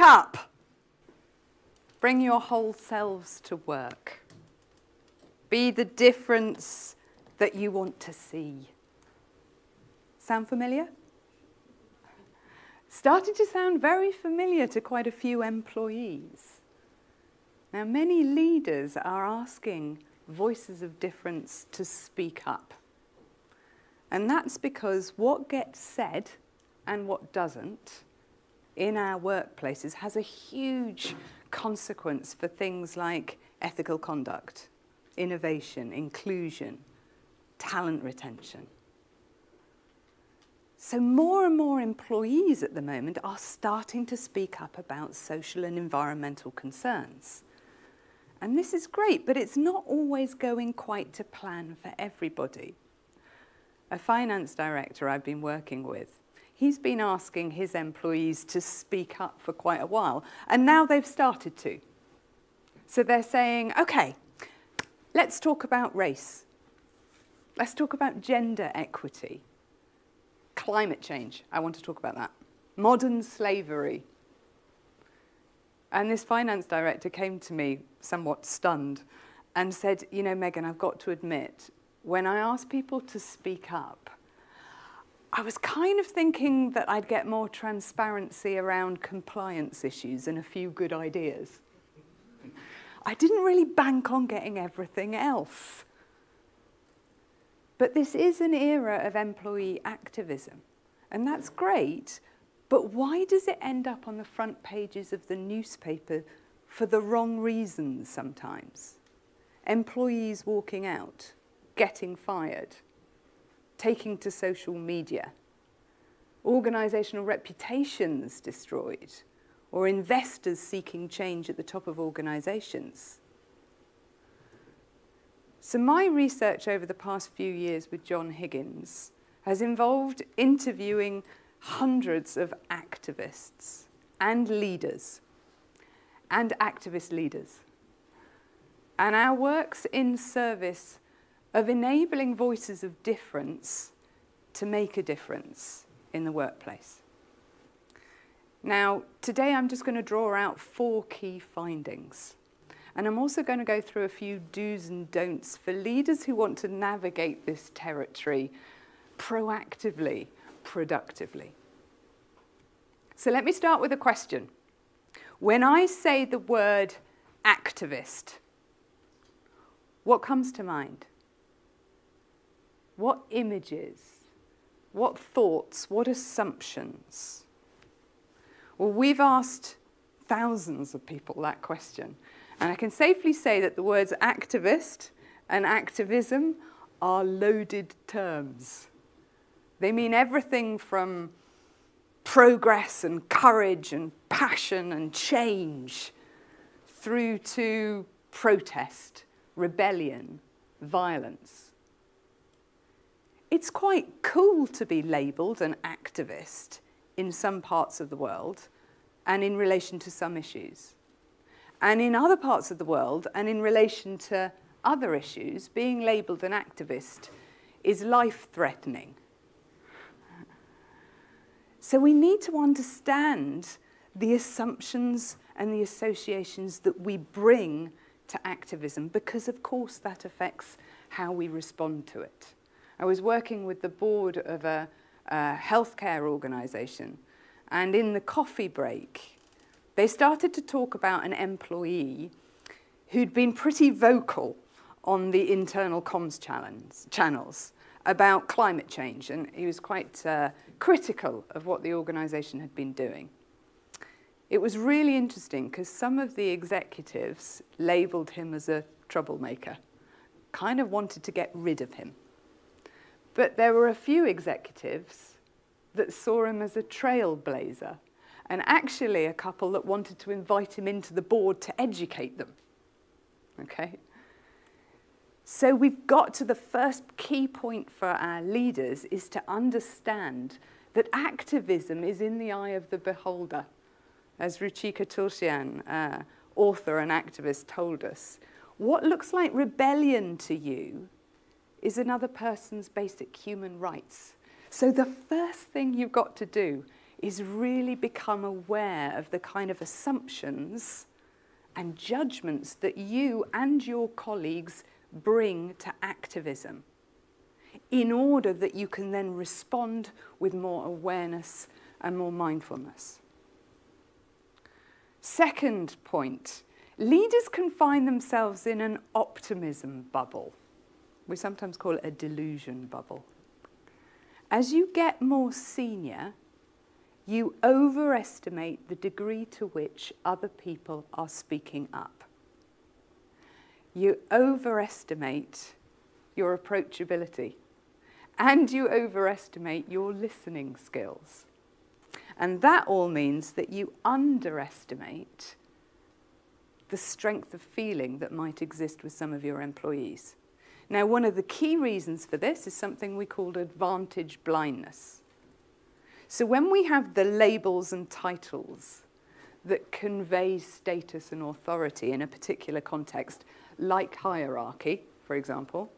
Speak up. Bring your whole selves to work. Be the difference that you want to see. Sound familiar? Started to sound very familiar to quite a few employees. Now, many leaders are asking voices of difference to speak up. And that's because what gets said and what doesn't in our workplaces has a huge consequence for things like ethical conduct, innovation, inclusion, talent retention. So more and more employees at the moment are starting to speak up about social and environmental concerns. And this is great, but it's not always going quite to plan for everybody. A finance director I've been working with, he's been asking his employees to speak up for quite a while, and now they've started to. So they're saying, okay, let's talk about race. Let's talk about gender equity. Climate change, I want to talk about that. Modern slavery, and this finance director came to me somewhat stunned and said, You know, Megan, I've got to admit, when I ask people to speak up, I was kind of thinking that I'd get more transparency around compliance issues and a few good ideas. I didn't really bank on getting everything else. But this is an era of employee activism, and that's great, but why does it end up on the front pages of the newspaper for the wrong reasons sometimes? Employees walking out, getting fired, taking to social media, organisational reputations destroyed, or investors seeking change at the top of organisations. So my research over the past few years with John Higgins has involved interviewing hundreds of activists and leaders and activist leaders. And our work's in service of enabling voices of difference to make a difference in the workplace. Now, today I'm just going to draw out four key findings. And I'm also going to go through a few do's and don'ts for leaders who want to navigate this territory proactively productively. So let me start with a question. When I say the word activist, what comes to mind? What images? What thoughts? What assumptions? Well, we've asked thousands of people that question. And I can safely say that the words activist and activism are loaded terms. They mean everything from progress and courage and passion and change through to protest, rebellion, violence. It's quite cool to be labelled an activist in some parts of the world and in relation to some issues. And in other parts of the world and in relation to other issues, being labelled an activist is life-threatening so we need to understand the assumptions and the associations that we bring to activism because, of course, that affects how we respond to it. I was working with the board of a, a healthcare organisation, and in the coffee break, they started to talk about an employee who'd been pretty vocal on the internal comms channels about climate change, and he was quite uh, critical of what the organisation had been doing. It was really interesting because some of the executives labelled him as a troublemaker, kind of wanted to get rid of him. But there were a few executives that saw him as a trailblazer, and actually a couple that wanted to invite him into the board to educate them. Okay? So we've got to the first key point for our leaders is to understand that activism is in the eye of the beholder. As Ruchika Tulsian, uh, author and activist, told us, what looks like rebellion to you is another person's basic human rights. So the first thing you've got to do is really become aware of the kind of assumptions and judgments that you and your colleagues bring to activism in order that you can then respond with more awareness and more mindfulness. Second point, leaders can find themselves in an optimism bubble. We sometimes call it a delusion bubble. As you get more senior, you overestimate the degree to which other people are speaking up. You overestimate your approachability and you overestimate your listening skills. And that all means that you underestimate the strength of feeling that might exist with some of your employees. Now, one of the key reasons for this is something we call advantage blindness. So when we have the labels and titles that convey status and authority in a particular context, like hierarchy, for example,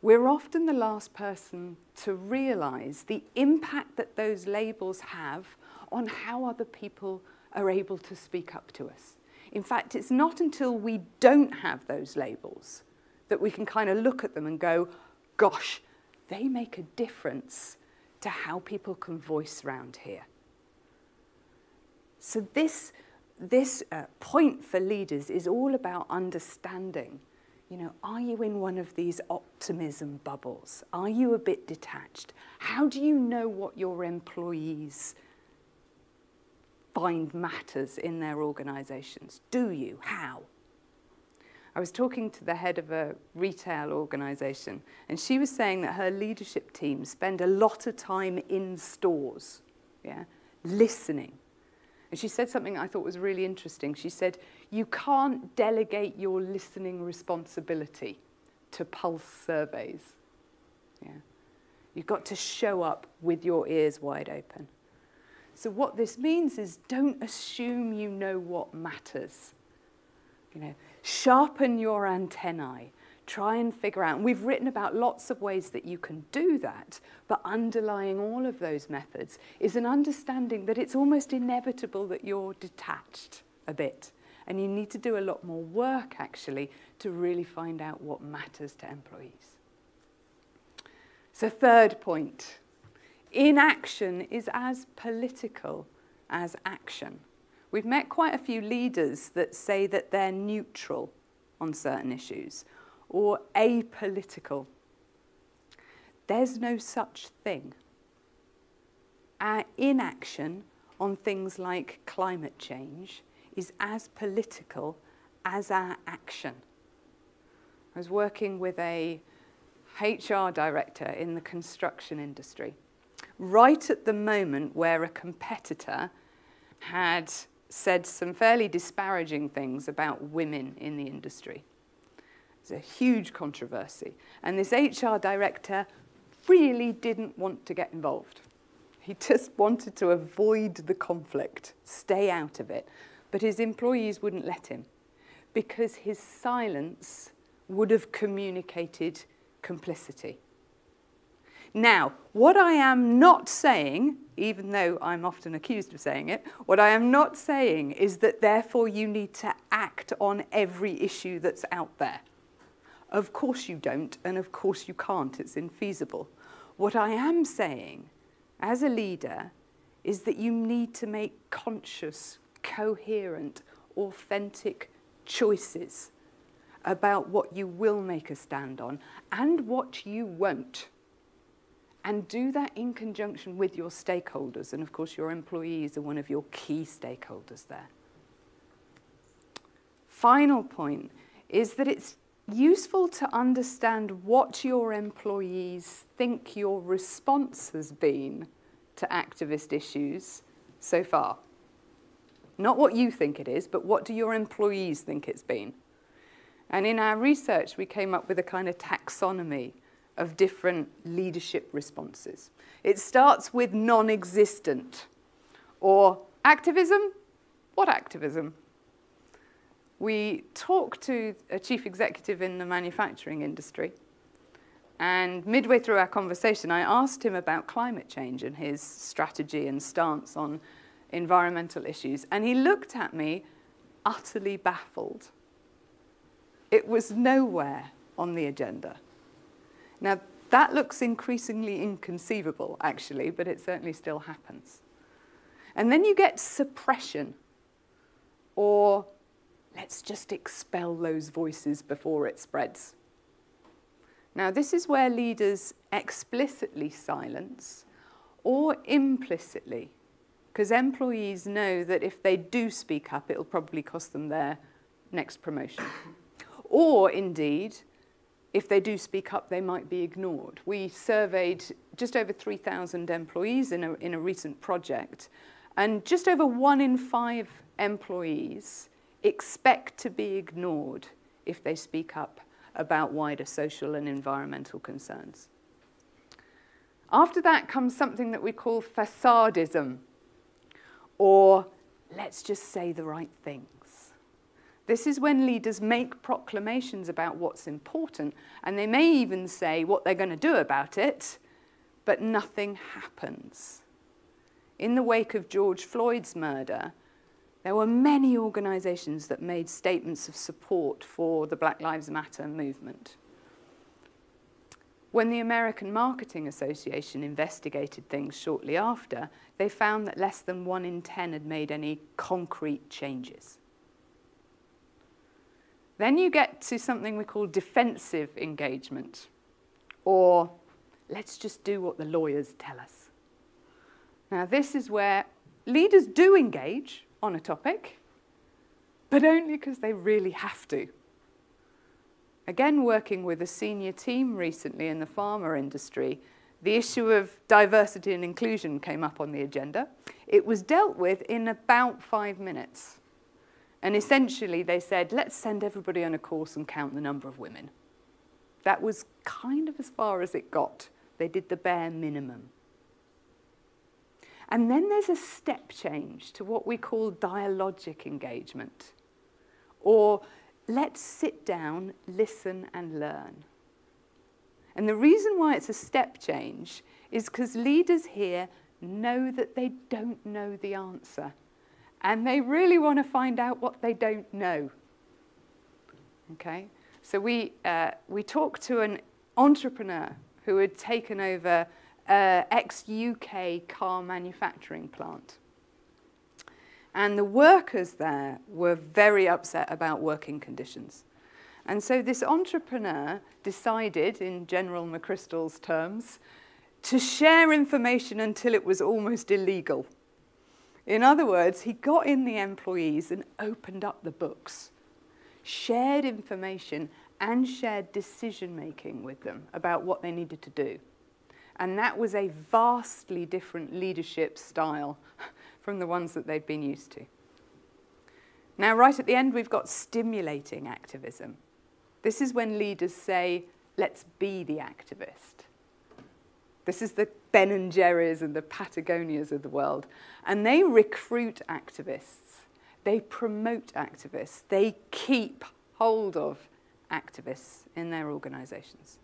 we're often the last person to realize the impact that those labels have on how other people are able to speak up to us. In fact, it's not until we don't have those labels that we can kind of look at them and go, gosh, they make a difference to how people can voice around here. So this, this uh, point for leaders is all about understanding you know, are you in one of these optimism bubbles? Are you a bit detached? How do you know what your employees find matters in their organisations? Do you? How? I was talking to the head of a retail organisation, and she was saying that her leadership team spend a lot of time in stores, yeah, listening. And she said something I thought was really interesting. She said, you can't delegate your listening responsibility to pulse surveys. Yeah. You've got to show up with your ears wide open. So what this means is don't assume you know what matters. You know, sharpen your antennae. Try and figure out, and we've written about lots of ways that you can do that, but underlying all of those methods is an understanding that it's almost inevitable that you're detached a bit and you need to do a lot more work actually to really find out what matters to employees. So third point, inaction is as political as action. We've met quite a few leaders that say that they're neutral on certain issues or apolitical. There's no such thing. Our inaction on things like climate change is as political as our action. I was working with a HR director in the construction industry, right at the moment where a competitor had said some fairly disparaging things about women in the industry. It's a huge controversy. And this HR director really didn't want to get involved. He just wanted to avoid the conflict, stay out of it but his employees wouldn't let him because his silence would have communicated complicity. Now, what I am not saying, even though I'm often accused of saying it, what I am not saying is that therefore you need to act on every issue that's out there. Of course you don't, and of course you can't. It's infeasible. What I am saying as a leader is that you need to make conscious coherent, authentic choices about what you will make a stand on and what you won't. And do that in conjunction with your stakeholders. And of course, your employees are one of your key stakeholders there. Final point is that it's useful to understand what your employees think your response has been to activist issues so far. Not what you think it is, but what do your employees think it's been? And in our research, we came up with a kind of taxonomy of different leadership responses. It starts with non-existent or activism. What activism? We talked to a chief executive in the manufacturing industry And midway through our conversation, I asked him about climate change and his strategy and stance on environmental issues. And he looked at me utterly baffled. It was nowhere on the agenda. Now, that looks increasingly inconceivable, actually, but it certainly still happens. And then you get suppression, or let's just expel those voices before it spreads. Now, this is where leaders explicitly silence or implicitly, because employees know that if they do speak up, it'll probably cost them their next promotion. or indeed, if they do speak up, they might be ignored. We surveyed just over 3,000 employees in a, in a recent project, and just over one in five employees expect to be ignored if they speak up about wider social and environmental concerns. After that comes something that we call facadism, or let's just say the right things. This is when leaders make proclamations about what's important, and they may even say what they're going to do about it, but nothing happens. In the wake of George Floyd's murder, there were many organisations that made statements of support for the Black Lives Matter movement. When the American Marketing Association investigated things shortly after, they found that less than one in 10 had made any concrete changes. Then you get to something we call defensive engagement, or let's just do what the lawyers tell us. Now, this is where leaders do engage, on a topic, but only because they really have to. Again, working with a senior team recently in the pharma industry, the issue of diversity and inclusion came up on the agenda. It was dealt with in about five minutes. And essentially, they said, let's send everybody on a course and count the number of women. That was kind of as far as it got. They did the bare minimum. And then there's a step change to what we call dialogic engagement, or let's sit down, listen, and learn. And the reason why it's a step change is because leaders here know that they don't know the answer, and they really want to find out what they don't know. Okay? So we, uh, we talked to an entrepreneur who had taken over uh, ex-UK car manufacturing plant. And the workers there were very upset about working conditions. And so this entrepreneur decided, in General McChrystal's terms, to share information until it was almost illegal. In other words, he got in the employees and opened up the books, shared information and shared decision making with them about what they needed to do. And that was a vastly different leadership style from the ones that they'd been used to. Now, right at the end, we've got stimulating activism. This is when leaders say, let's be the activist. This is the Ben and Jerry's and the Patagonias of the world. And they recruit activists. They promote activists. They keep hold of activists in their organizations.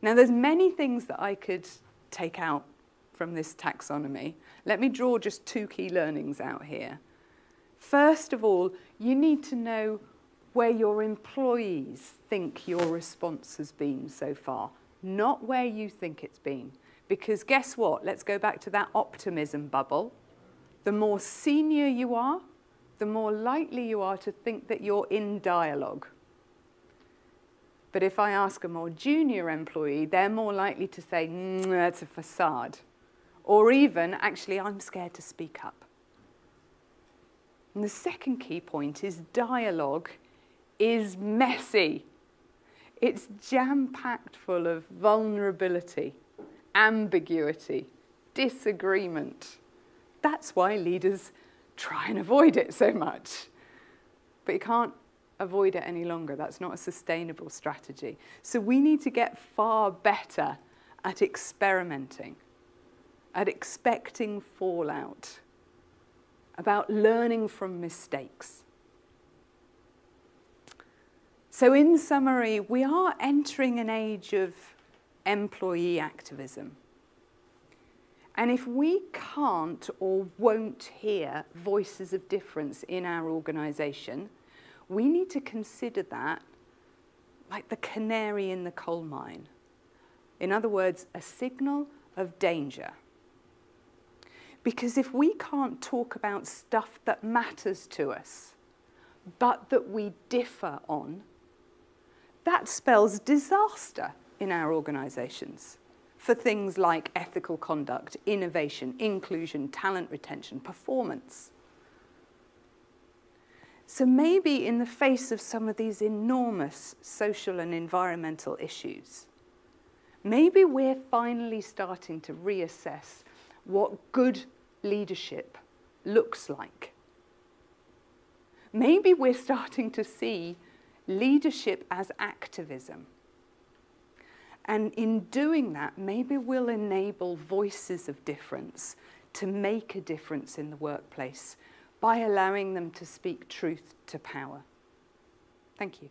Now, there's many things that I could take out from this taxonomy. Let me draw just two key learnings out here. First of all, you need to know where your employees think your response has been so far, not where you think it's been. Because guess what? Let's go back to that optimism bubble. The more senior you are, the more likely you are to think that you're in dialogue but if I ask a more junior employee, they're more likely to say, mm, that's a facade. Or even, actually, I'm scared to speak up. And the second key point is dialogue is messy. It's jam-packed full of vulnerability, ambiguity, disagreement. That's why leaders try and avoid it so much. But you can't avoid it any longer. That's not a sustainable strategy. So we need to get far better at experimenting, at expecting fallout, about learning from mistakes. So in summary, we are entering an age of employee activism. And if we can't or won't hear voices of difference in our organisation, we need to consider that like the canary in the coal mine. In other words, a signal of danger. Because if we can't talk about stuff that matters to us, but that we differ on, that spells disaster in our organisations for things like ethical conduct, innovation, inclusion, talent retention, performance. So maybe in the face of some of these enormous social and environmental issues, maybe we're finally starting to reassess what good leadership looks like. Maybe we're starting to see leadership as activism and in doing that, maybe we'll enable voices of difference to make a difference in the workplace by allowing them to speak truth to power. Thank you.